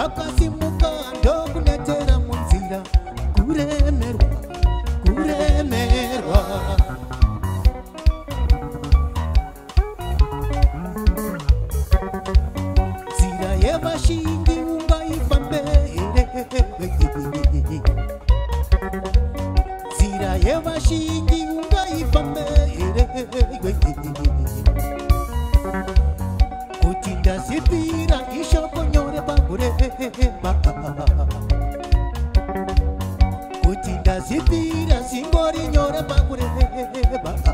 Papa you. zitira zingori nyore bakurebaa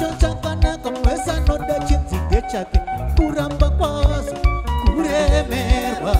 chacho chakanaka mwesanoda chinzinde chake kuramba kwazo kuremerwa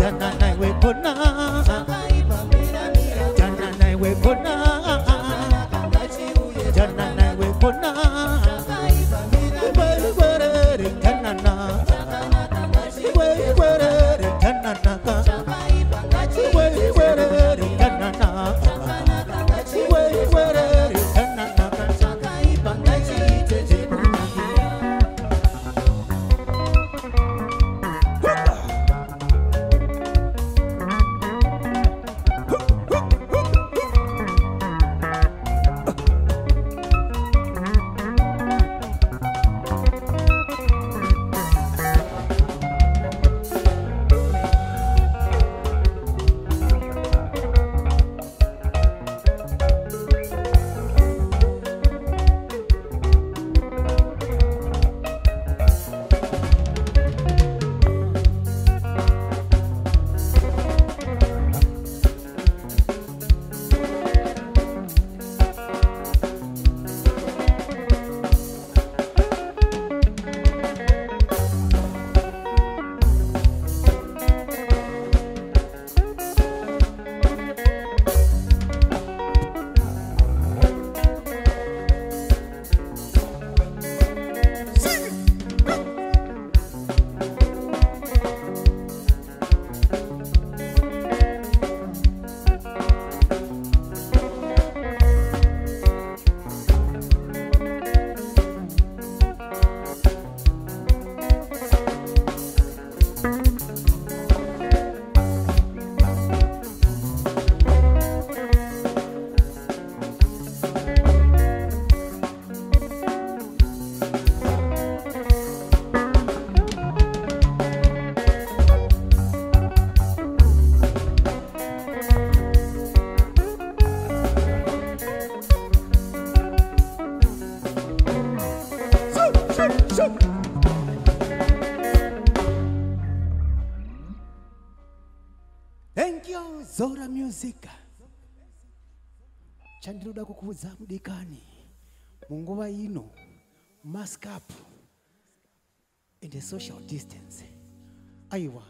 Jana nai we kona Jana nai we kona Jana Thank you. chandinoda kukuudza mudikani munguva ino maskup and social distance aiwa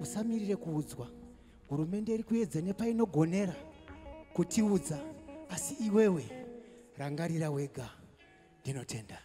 usamirire kuudzwa hurumende iri kuedza nepainogonera kutiudza asi iwewe rangarira wega ndinotenda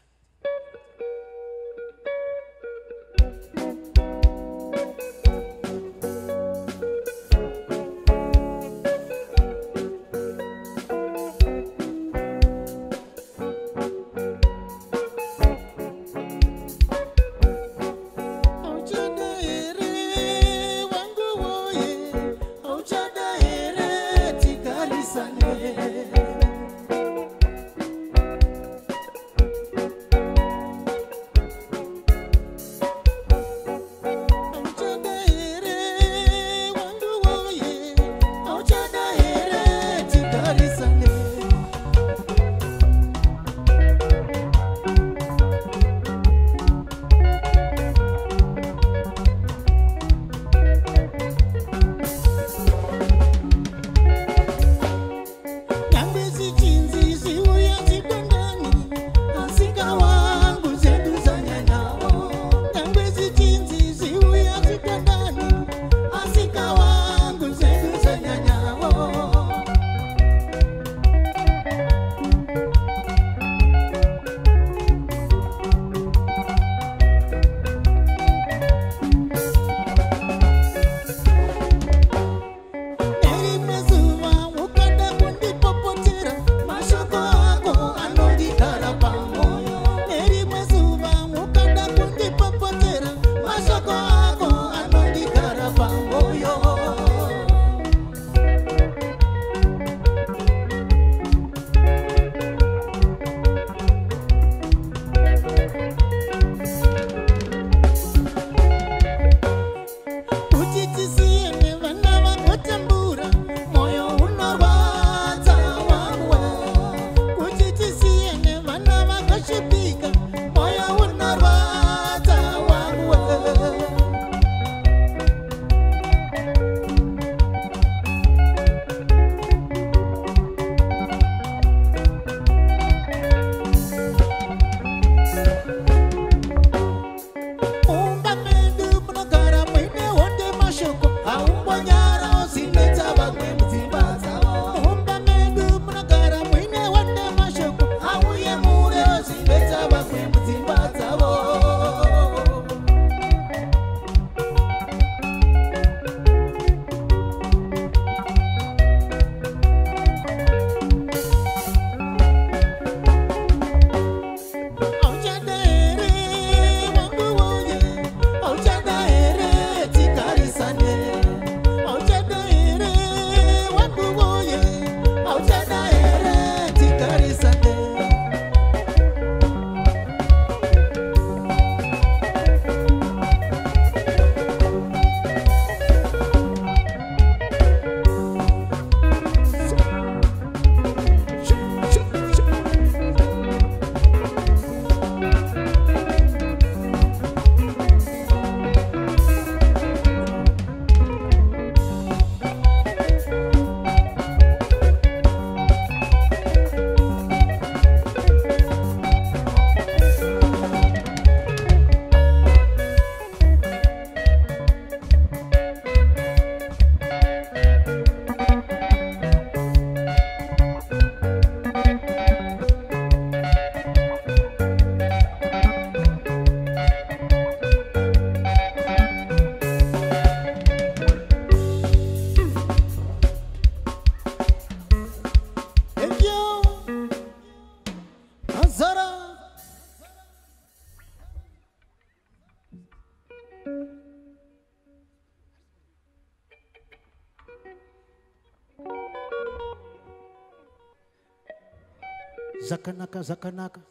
zvakanaka zvakanaka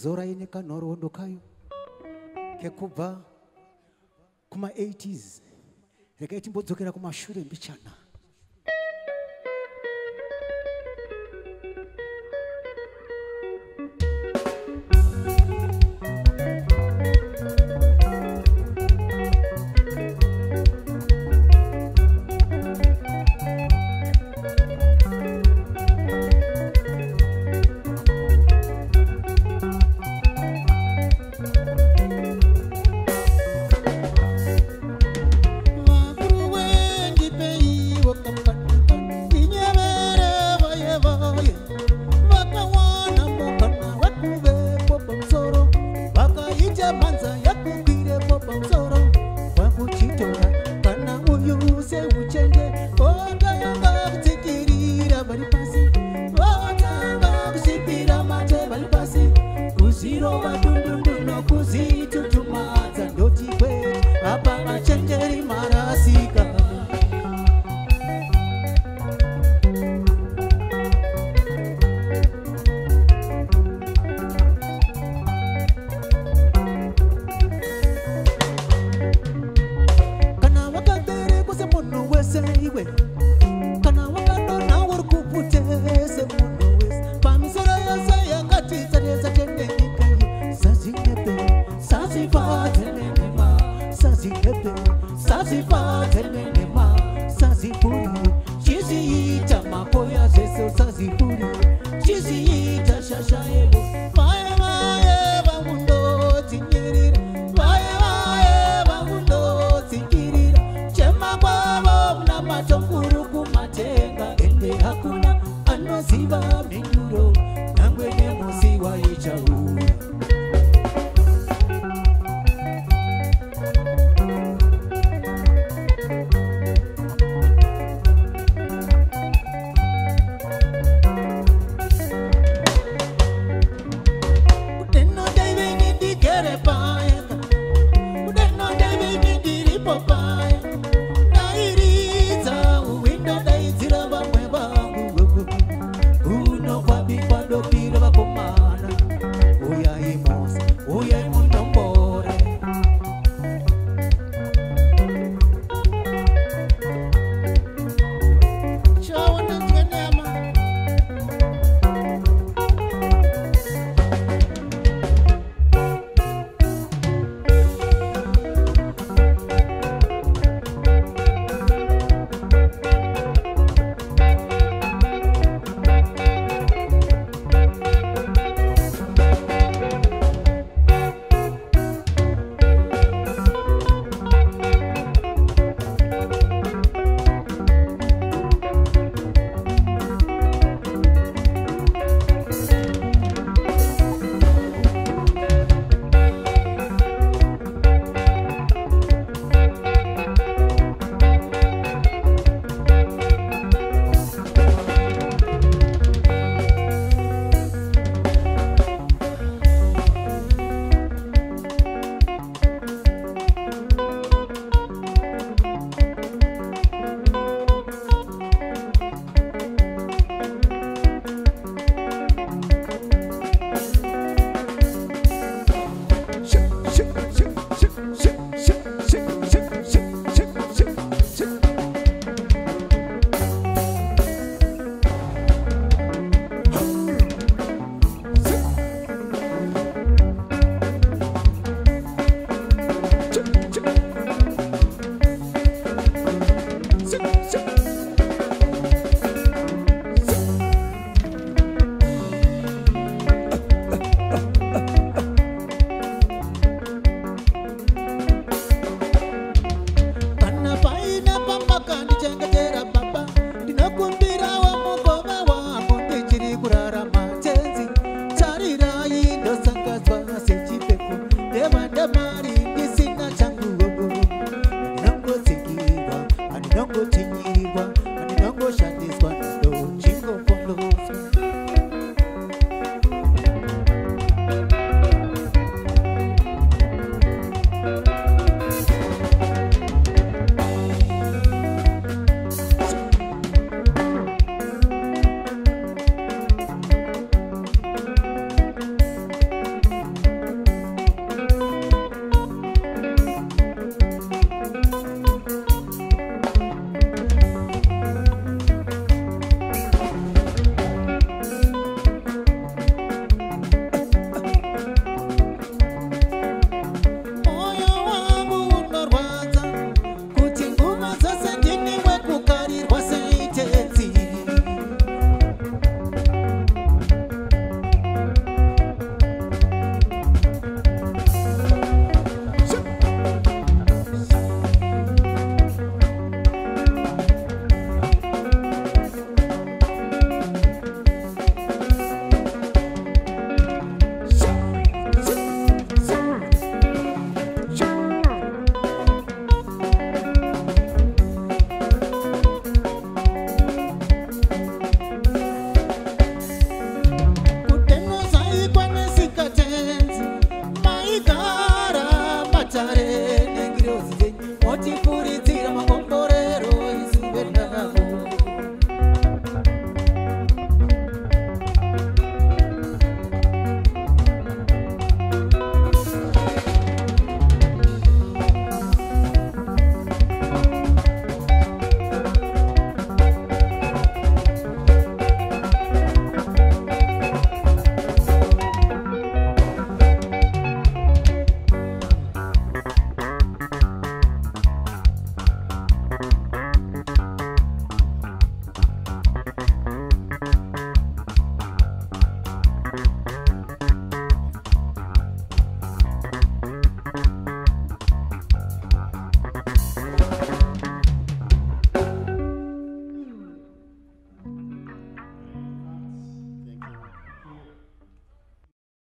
zoraine kanhoroondo kayo kekubva kuma80s rekai timbodzokera kumashure mbichana